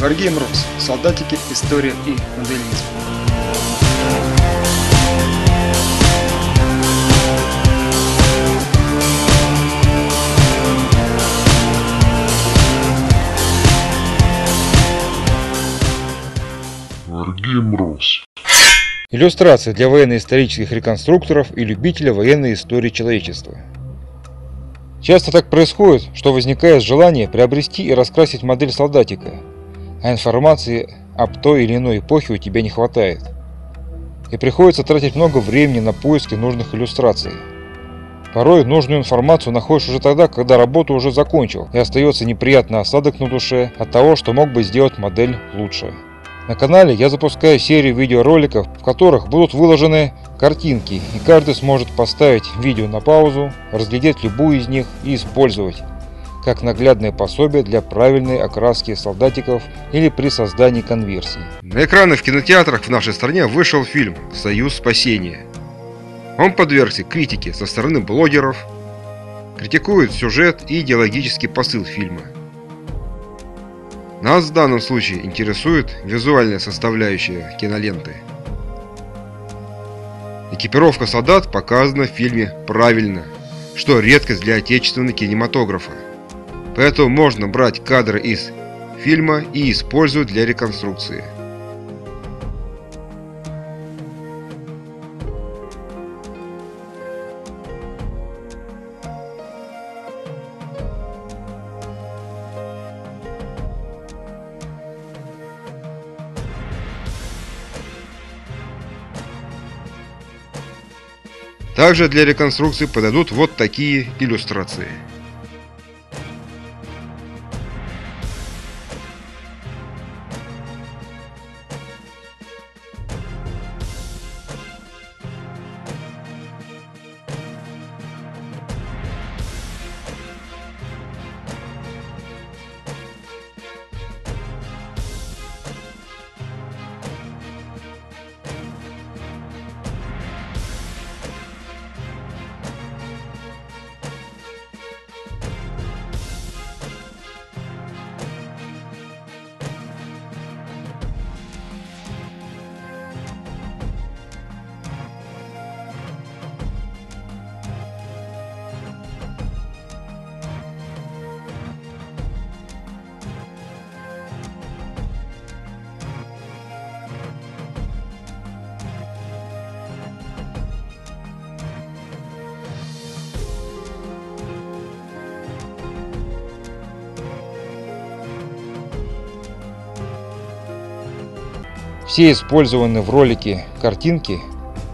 Wargame Rus. Солдатики, история и моделизм. Rus. Иллюстрация для военно-исторических реконструкторов и любителя военной истории человечества. Часто так происходит, что возникает желание приобрести и раскрасить модель солдатика, а информации об той или иной эпохе у тебя не хватает. И приходится тратить много времени на поиски нужных иллюстраций. Порой нужную информацию находишь уже тогда, когда работу уже закончил, и остается неприятный осадок на душе от того, что мог бы сделать модель лучше. На канале я запускаю серию видеороликов, в которых будут выложены картинки, и каждый сможет поставить видео на паузу, разглядеть любую из них и использовать, как наглядное пособие для правильной окраски солдатиков или при создании конверсий. На экраны в кинотеатрах в нашей стране вышел фильм «Союз спасения». Он подвергся критике со стороны блогеров, критикует сюжет и идеологический посыл фильма. Нас в данном случае интересует визуальная составляющая киноленты. Экипировка солдат показана в фильме правильно, что редкость для отечественного кинематографа. Поэтому можно брать кадры из фильма и использовать для реконструкции. Также для реконструкции подойдут вот такие иллюстрации. Все использованные в ролике картинки,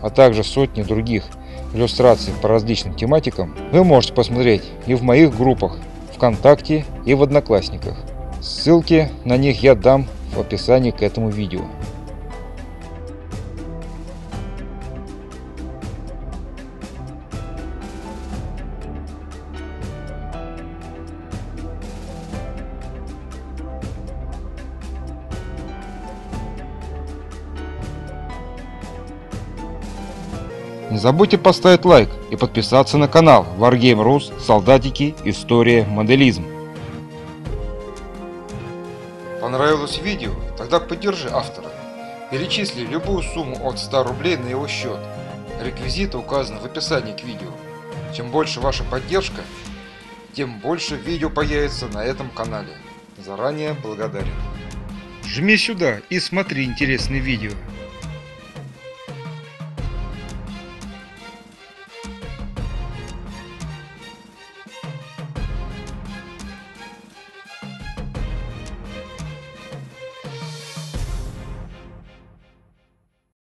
а также сотни других иллюстраций по различным тематикам вы можете посмотреть и в моих группах ВКонтакте и в Одноклассниках. Ссылки на них я дам в описании к этому видео. Не забудьте поставить лайк и подписаться на канал Wargame Rus Солдатики История Моделизм. Понравилось видео? Тогда поддержи автора. Перечисли любую сумму от 100 рублей на его счет. Реквизиты указаны в описании к видео. Чем больше ваша поддержка, тем больше видео появится на этом канале. Заранее благодарен. Жми сюда и смотри интересные видео.